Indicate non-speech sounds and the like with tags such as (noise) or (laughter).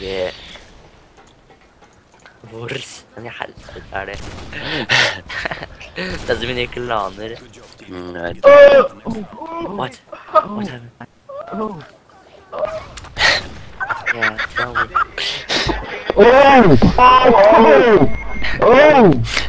Det Hvor i helvete er det? (laughs) det er så mye klaner. Mm, jeg vet. What? What happened? Yeah, tell me. Oh! Oh! Oh!